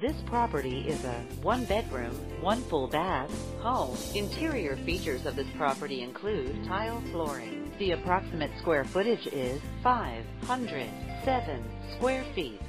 This property is a one bedroom, one full bath home. Interior features of this property include tile flooring. The approximate square footage is 507 square feet.